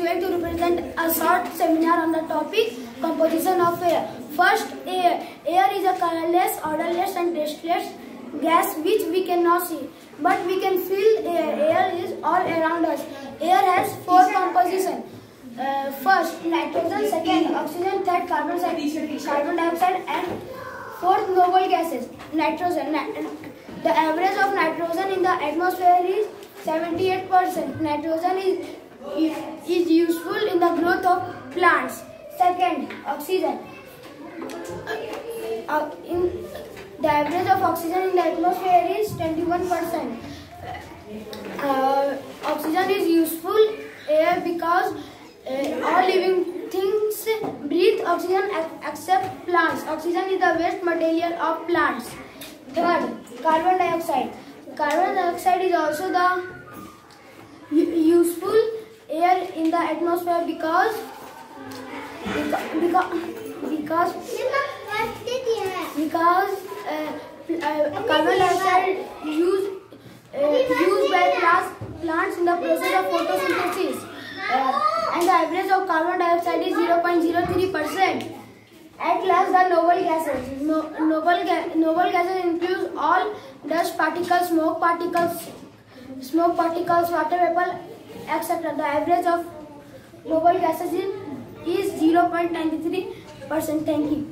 of class 6 is going to represent a short seminar on the topic composition of air. First, air. Air is a colorless, odorless and tasteless gas which we cannot see. But we can feel air. Air is all around us. Air has four composition. Uh, first, nitrogen. Second, oxygen. Third, carbon, carbon dioxide. And fourth, noble gases. Nitrogen. The average of nitrogen in the atmosphere is 78%. Nitrogen is, is useful in the growth of plants. Second, oxygen. Uh, in the average of oxygen in the atmosphere is 21%. Uh, oxygen is useful air because uh, all living things breathe oxygen except plants. Oxygen is the waste material of plants. Third, carbon dioxide. Carbon dioxide is also the in the atmosphere because because because because uh, uh, carbon dioxide used uh, used by plants plants in the process of photosynthesis uh, and the average of carbon dioxide is 0.03 percent at last, the noble gases. No, noble, ga noble gases include all dust particles, smoke particles, smoke particles, water vapor, except the average of global gases is zero point ninety three percent thank you